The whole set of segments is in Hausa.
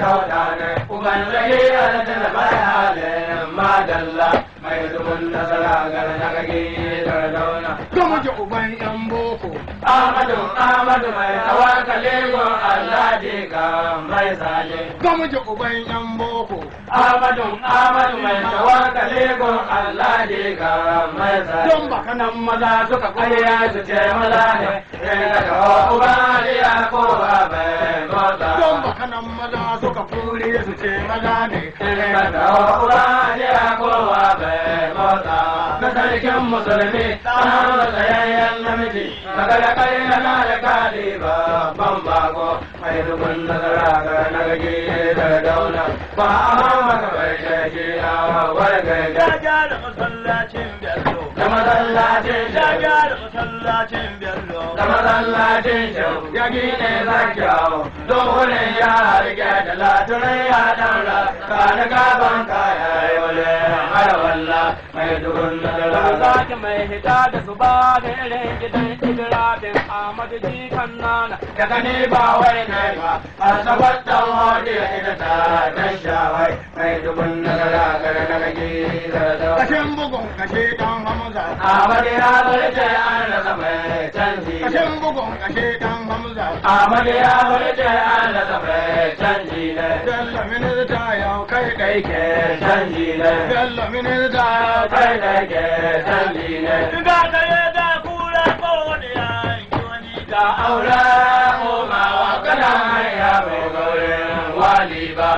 dauda ne uban rage aljanna bai halin madalla mai dubun nasara gar na kage da dauna Gama ji uban yan boko. Ahmadu Ahmadu mai tawakkale go Allah ji ka mai sale Gama ji uban yan boko. Ahmadu Ahmadu mai tawakkale go Allah ji ka mai sale Don baka nan maza suka Kariya su ce maza ne, in ka taho uba ya ko ba bai motsa. Don baka nan maza suka kure su ce maza ne. In ka taho uba ya ko ba bai motsa. Na sarkin musulmi, ɗan matsayayyen namiji, daga da kai na na da kali ba ban bako, mai dubun nasara ga nagage da dauna. Ba a maka bai shaki a wargai Ya gyara masallacin. Da masallacin Ya masallacin Bello. da masallacin shau ya gine zakyau dogonin ya riƙe da latunan ya daura ka da gaban kaya yi wale mara walla mai dubun nadara Zaki mai hita da su ba da irin gidan Ibrahim Ahmadu Jikan Nana. da gani ba wai ne ba a sabar dan hodi ita ta dan a madina barce an rasa mai canji Kashin bugun kashe dan Hamza. a madina barce an rasa mai canji ne Bello minista yau kai kai ke. canji kura yanki wani da aure kana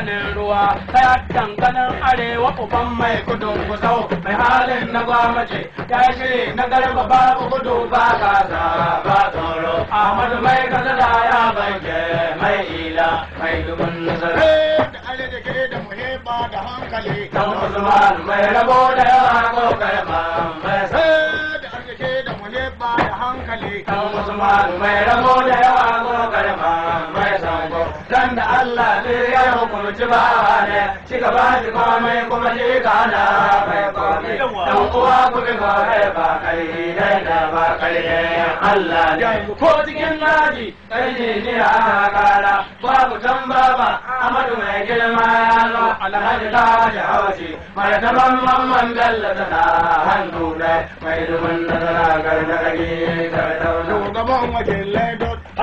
maganin ruwa, ta danganin arewa uban mai Kudin kusau mai halin na gwamnati, ya shiri na garba babu gudu ba kasa ba tsoro, Ahmadu mai kasa da ya banke mai ila, mai dubin nasara. Eh, da hankali. Dan Usman mai rabo da yawa ko karma mai da muhimma da hankali. Usman mai rabo da yawa Dan da Allah ne ya hukunci bawa ne, shi ka ba shi komai kuma shi ka na mai komai. Dan uwa ku bi gore ba kai dai da ba kai Allah ne. Ko cikin na ji kai ne ni a kara babu tambaba Amadu mai girma ya zo alhaji ta ji haushi mai taban mamman bello tana hannu ne mai dubin nasara gar na rage gar dauna. Shugaban wakilai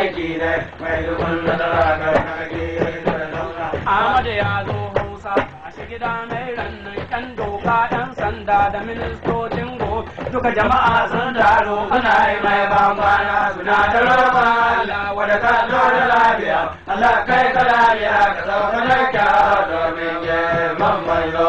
aiki mai ya zo Hausa. A shi gida mai rannan ƴan doka ƴan sanda da ministocin go. duka jama'a sun taro suna yi mai bambana suna da roƙon Allah wadda ka zo da lafiya Allah kai ka lafiya ka sauka da kyau domin je mamman zo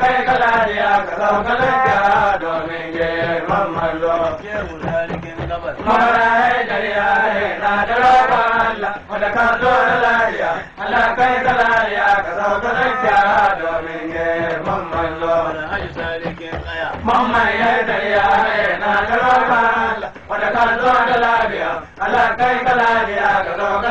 kai ka lafiya ka kyau domin je mamman zo Sarkin bauran dange. Umar ya yi kariya da roƙon Allah wadda ka zo da lafiya Allah kai ka lafiya ka kyau domin zo Ira ya kariya da yana da roƙon Allah wadda ka zo da lafiya Allah kai ka lafiya ka sauka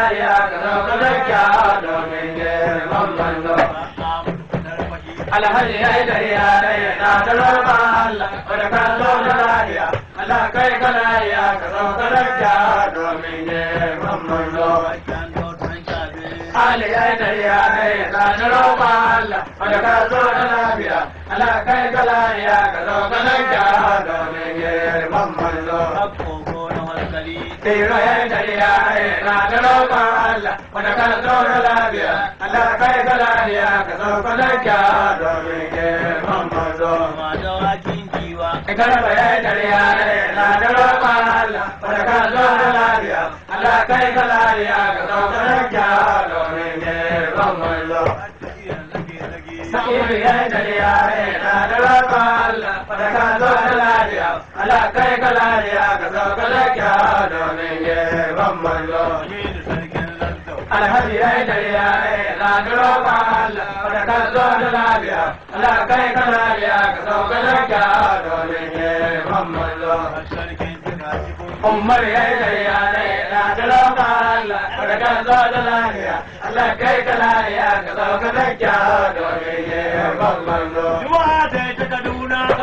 Alhaji ya yi dariya yana da roƙon Allah wanda ka zo da lafiya Allah kai ka lafiya ka zo da lafiya domin girman manzo. Ali ya yi dariya yana da roƙon Allah wanda ka zo da lafiya Allah kai ka lafiya ka zo da lafiya domin Tiro ya yi dariya yana da roƙon Allah wanda ka zo Allah kai ka lafiya ka zo da lafiya domin girman manzo. Garba ya yi dariya yana da roƙon Allah wanda ka zo da lafiya Allah kai ka lafiya ka zo da lafiya domin girman manzo. Sa'idu ya yi dariya yana da roƙon Allah wanda ka zo da lafiya Allah kai ka lafiya ka zo da lafiya domin girman manzo. Alhaji ya yi dariya yana da roƙon Allah wanda ka zo da lafiya Allah kai ka lafiya ka zo da lafiya domin girman manzo. Umar ya yi dariya yana da roƙon Allah wanda ka zo da lafiya Allah kai ka lafiya ka zo da lafiya domin girman manzo. Suna ta